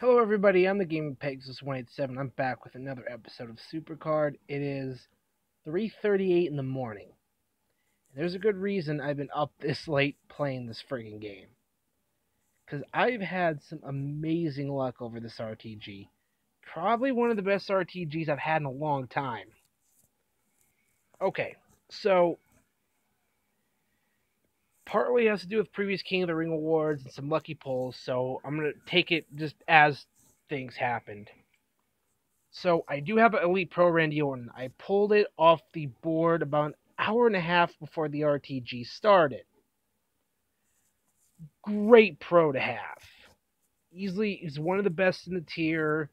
Hello, everybody. I'm the Game Gaming Pegasus 187. I'm back with another episode of Supercard. It is 3:38 in the morning. There's a good reason I've been up this late playing this friggin' game. Cause I've had some amazing luck over this RTG. Probably one of the best RTGs I've had in a long time. Okay, so partly has to do with previous King of the Ring awards and some lucky pulls, so I'm gonna take it just as things happened. So I do have an Elite Pro Randy Orton. I pulled it off the board about an hour and a half before the RTG started. Great pro to have. Easily, he's one of the best in the tier.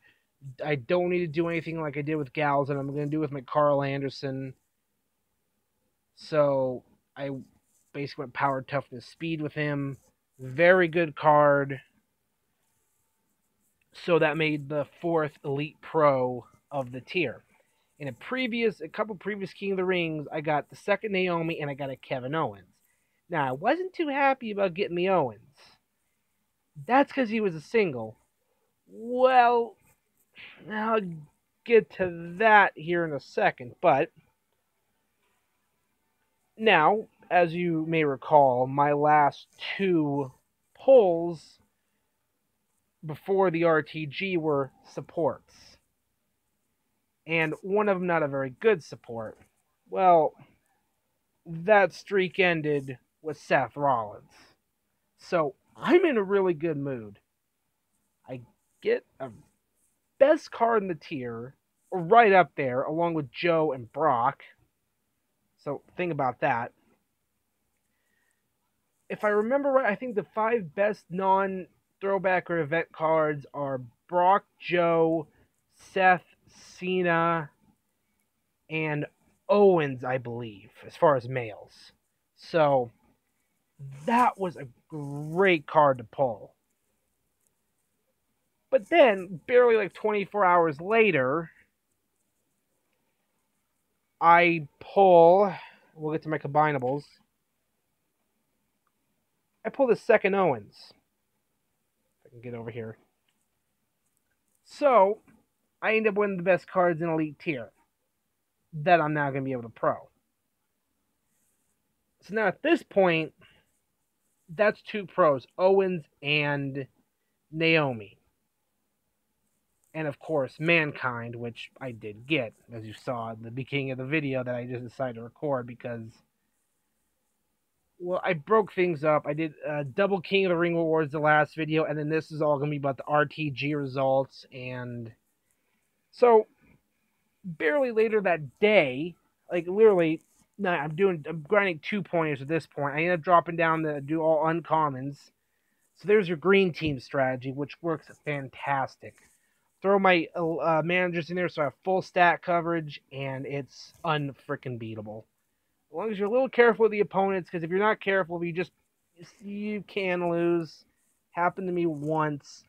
I don't need to do anything like I did with Gallows, and I'm going to do with my Karl Anderson. So I basically went power, toughness, speed with him. Very good card. So that made the fourth Elite Pro of the tier. In a previous, a couple previous King of the Rings, I got the second Naomi and I got a Kevin Owens. Now I wasn't too happy about getting the Owens. That's because he was a single. Well, I'll get to that here in a second, but now as you may recall, my last two pulls before the RTG were supports. And one of them not a very good support. Well, that streak ended with Seth Rollins. So I'm in a really good mood. I get a best card in the tier, right up there, along with Joe and Brock. So think about that if I remember right, I think the five best non throwback or event cards are Brock, Joe, Seth, Cena, and Owens, I believe, as far as males. So that was a great card to pull. But then, barely like 24 hours later, I pull. We'll get to my combinables. I pulled a second Owens. If I can get over here. So, I end up winning the best cards in Elite tier. That I'm now going to be able to pro. So now at this point, that's two pros Owens and Naomi. And of course, Mankind, which I did get, as you saw in the beginning of the video that I just decided to record because well, I broke things up. I did uh, double King of the Ring awards the last video, and then this is all gonna be about the RTG results. And so, barely later that day, like literally, no, I'm doing, I'm grinding two pointers at this point. I end up dropping down to do all uncommons. So there's your green team strategy, which works fantastic. Throw my uh, managers in there so I have full stat coverage, and it's unfreaking beatable. As long as you're a little careful with the opponents, because if you're not careful, you just you can lose. Happened to me once.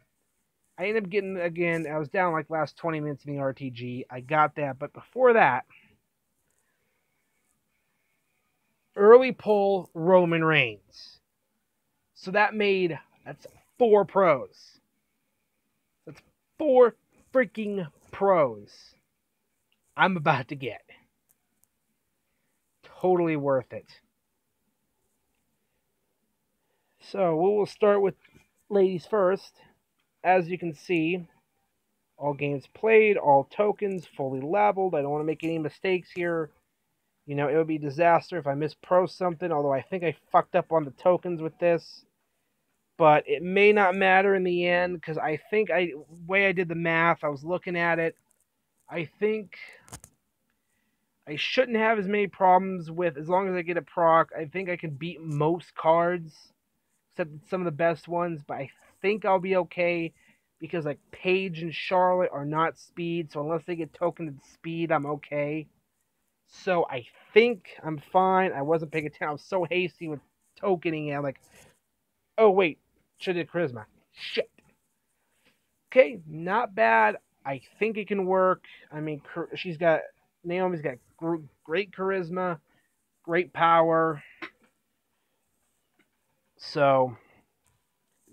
I ended up getting again. I was down like last 20 minutes in the RTG. I got that, but before that, early pull Roman Reigns. So that made that's four pros. That's four freaking pros. I'm about to get totally worth it. So we will start with ladies first. As you can see, all games played, all tokens fully leveled. I don't want to make any mistakes here. You know, it would be a disaster if I mispro something, although I think I fucked up on the tokens with this. But it may not matter in the end, because I think I way I did the math, I was looking at it. I think I shouldn't have as many problems with as long as I get a proc. I think I can beat most cards, except some of the best ones. But I think I'll be okay because like Paige and Charlotte are not speed, so unless they get tokened speed, I'm okay. So I think I'm fine. I wasn't paying attention. I was so hasty with tokening. I'm like, oh wait, should have charisma. Shit. Okay, not bad. I think it can work. I mean, she's got Naomi's got great charisma, great power. So,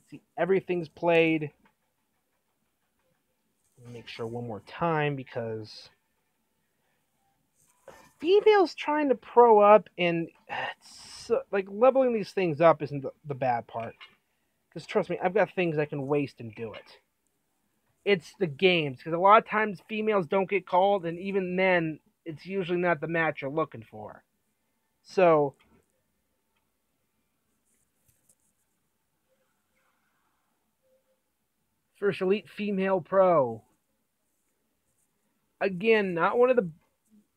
see, everything's played. make sure one more time because females trying to pro up and like leveling these things up isn't the, the bad part. Because trust me, I've got things I can waste and do it. It's the games because a lot of times females don't get called, and even then, it's usually not the match you're looking for. So First Elite Female Pro. Again, not one of the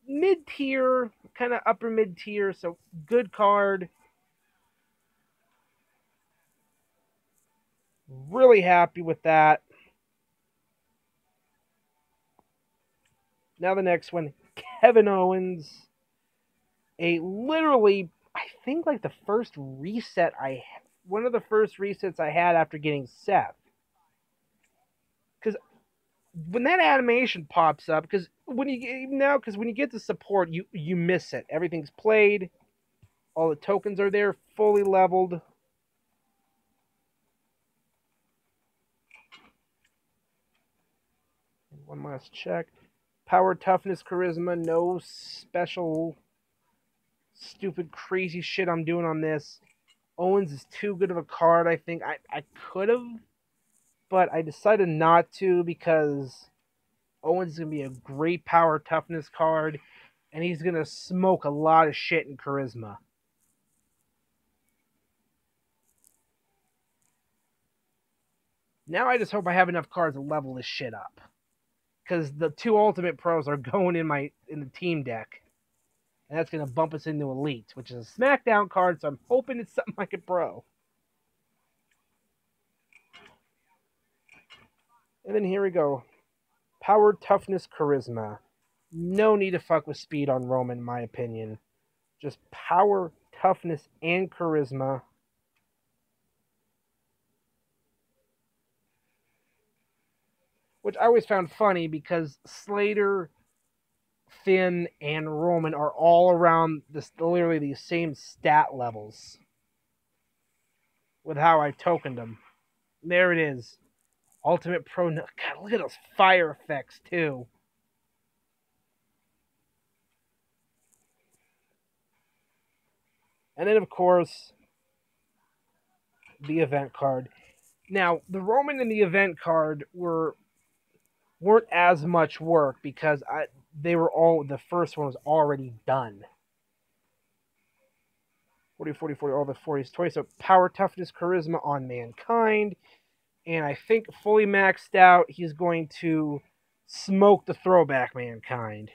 mid tier, kind of upper mid tier, so good card. Really happy with that. Now the next one, Kevin Owens. A literally, I think like the first reset I, one of the first resets I had after getting Seth because when that animation pops up, because when you now, because when you get the support, you you miss it. Everything's played, all the tokens are there, fully leveled. One last check. Power, toughness, charisma. No special, stupid, crazy shit I'm doing on this. Owens is too good of a card. I think I I could have but I decided not to because Owens is going to be a great power toughness card, and he's going to smoke a lot of shit in charisma. Now I just hope I have enough cards to level this shit up. Because the two ultimate pros are going in my in the team deck. And that's gonna bump us into Elite, which is a SmackDown card, so I'm hoping it's something like a pro. And then here we go. Power, toughness, charisma. No need to fuck with speed on Roman, in my opinion. Just power, toughness, and charisma. Which I always found funny because Slater, Finn, and Roman are all around this literally the same stat levels. With how I tokened them. There it is. Ultimate Pro. God, look at those fire effects, too. And then, of course, the event card. Now, the Roman and the event card were weren't as much work because I they were all the first one was already done. 40, 40, 40, all the 40s, 20. So power, toughness, charisma on mankind and I think fully maxed out, he's going to smoke the throwback mankind.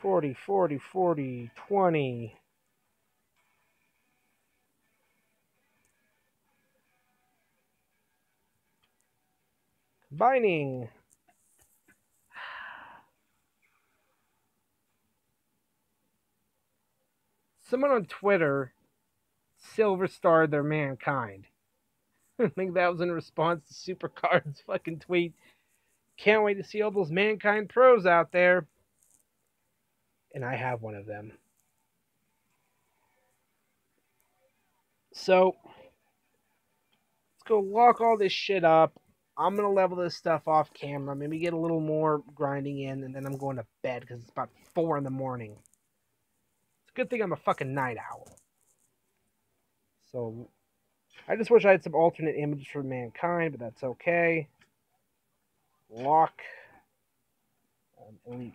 40, 40, 40, 20. Combining. Someone on Twitter silver starred their mankind. I think that was in response to Supercard's fucking tweet. Can't wait to see all those Mankind pros out there. And I have one of them. So, let's go lock all this shit up. I'm going to level this stuff off camera. Maybe get a little more grinding in, and then I'm going to bed because it's about 4 in the morning. It's a good thing I'm a fucking night owl. So, I just wish I had some alternate images for Mankind, but that's okay. Lock. Um, Elite.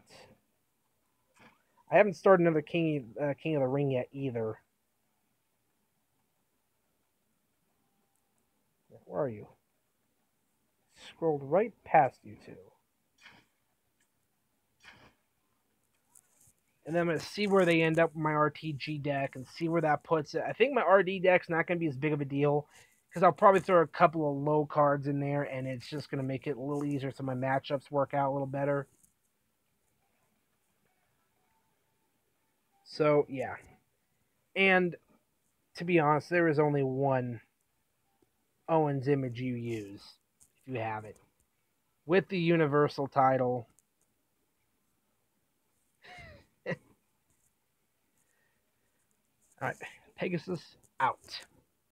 I haven't started another King, uh, King of the Ring yet either. Where are you? Scrolled right past you two. And then I'm going to see where they end up with my RTG deck and see where that puts it. I think my RD deck's not going to be as big of a deal because I'll probably throw a couple of low cards in there and it's just going to make it a little easier so my matchups work out a little better. So, yeah. And to be honest, there is only one Owens image you use if you have it. With the Universal title All right, Pegasus out.